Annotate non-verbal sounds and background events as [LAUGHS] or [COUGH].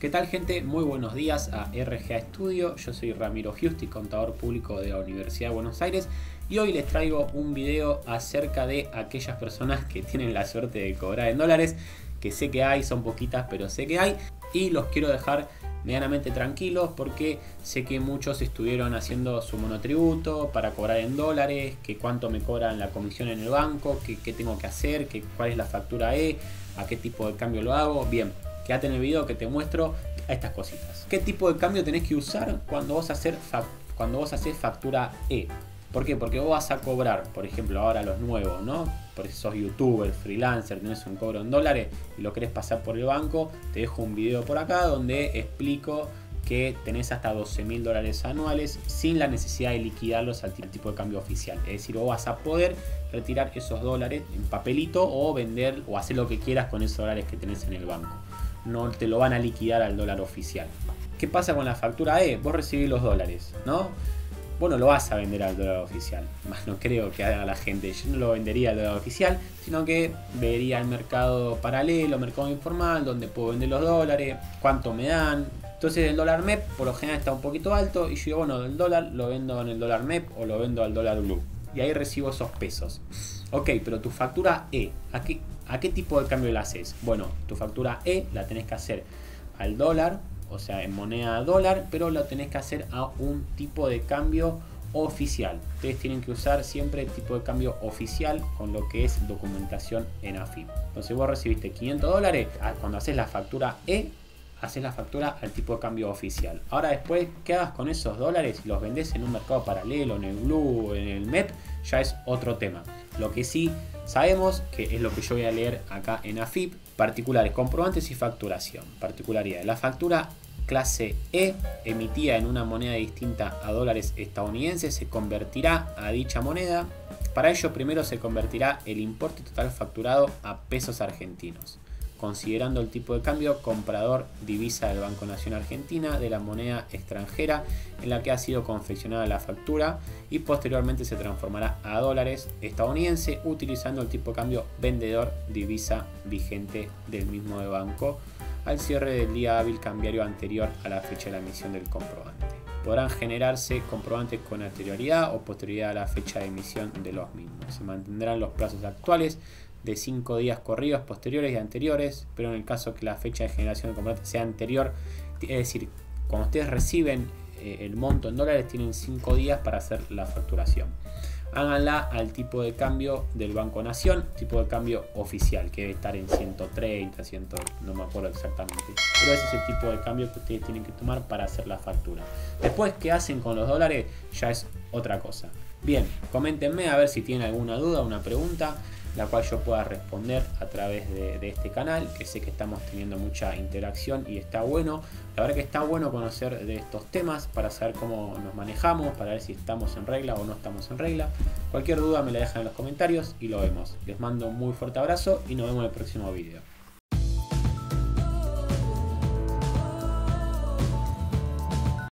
¿Qué tal gente? Muy buenos días a RGA Studio, yo soy Ramiro Giusti, contador público de la Universidad de Buenos Aires y hoy les traigo un video acerca de aquellas personas que tienen la suerte de cobrar en dólares, que sé que hay, son poquitas pero sé que hay y los quiero dejar medianamente tranquilos porque sé que muchos estuvieron haciendo su monotributo para cobrar en dólares, que cuánto me cobran la comisión en el banco, que, qué tengo que hacer, que cuál es la factura E, a qué tipo de cambio lo hago. Bien, Quédate en el video que te muestro estas cositas. ¿Qué tipo de cambio tenés que usar cuando vos, hacer haces factura E? ¿Por qué? Porque vos vas a cobrar, por ejemplo, ahora los nuevos, ¿no? Por si sos youtuber, freelancer, tenés un cobro en dólares y lo querés pasar por el banco, te dejo un video por acá donde explico que tenés hasta 12 mil dólares anuales sin la necesidad de liquidarlos al tipo de cambio oficial. Es decir, vos vas a poder retirar esos dólares en papelito o vender o hacer lo que quieras con esos dólares que tenés en el banco no te lo van a liquidar al dólar oficial. ¿Qué pasa con la factura E? Vos recibís los dólares, ¿no? Bueno, lo vas a vender al dólar oficial. [LAUGHS] Más no creo que haga la gente. Yo no lo vendería al dólar oficial, sino que vería el mercado paralelo, mercado informal, donde puedo vender los dólares, cuánto me dan. Entonces el dólar MEP por lo general está un poquito alto y yo bueno, el dólar lo vendo en el dólar MEP o lo vendo al dólar blue. Y ahí recibo esos pesos. Ok, pero tu factura E, aquí ¿A qué tipo de cambio la haces? Bueno, tu factura E la tenés que hacer al dólar, o sea, en moneda dólar, pero la tenés que hacer a un tipo de cambio oficial. Ustedes tienen que usar siempre el tipo de cambio oficial con lo que es documentación en AFIP. Entonces vos recibiste 500 dólares, ah, cuando haces la factura E, haces la factura al tipo de cambio oficial. Ahora después, ¿qué hagas con esos dólares? Los vendés en un mercado paralelo, en el Blue, en el MEP, ya es otro tema. Lo que sí Sabemos que es lo que yo voy a leer acá en AFIP, particulares, comprobantes y facturación. Particularidad, la factura clase E emitida en una moneda distinta a dólares estadounidenses se convertirá a dicha moneda. Para ello primero se convertirá el importe total facturado a pesos argentinos considerando el tipo de cambio comprador divisa del Banco Nación Argentina de la moneda extranjera en la que ha sido confeccionada la factura y posteriormente se transformará a dólares estadounidense utilizando el tipo de cambio vendedor divisa vigente del mismo banco al cierre del día hábil cambiario anterior a la fecha de la emisión del comprobante. Podrán generarse comprobantes con anterioridad o posterioridad a la fecha de emisión de los mismos. Se mantendrán los plazos actuales de 5 días corridos, posteriores y anteriores, pero en el caso que la fecha de generación de comprobante sea anterior, es decir, cuando ustedes reciben eh, el monto en dólares, tienen 5 días para hacer la facturación. Háganla al tipo de cambio del Banco Nación, tipo de cambio oficial, que debe estar en 130, 100, no me acuerdo exactamente. Pero ese es el tipo de cambio que ustedes tienen que tomar para hacer la factura. Después, ¿qué hacen con los dólares? Ya es otra cosa. Bien, coméntenme a ver si tienen alguna duda, una pregunta la cual yo pueda responder a través de, este canal, que sé que estamos teniendo mucha interacción y está bueno. La verdad que está bueno conocer de estos temas para saber cómo nos manejamos, para ver si estamos en regla o no estamos en regla. Cualquier duda me la dejan en los comentarios y lo vemos. Les mando un muy fuerte abrazo y nos vemos en el próximo video.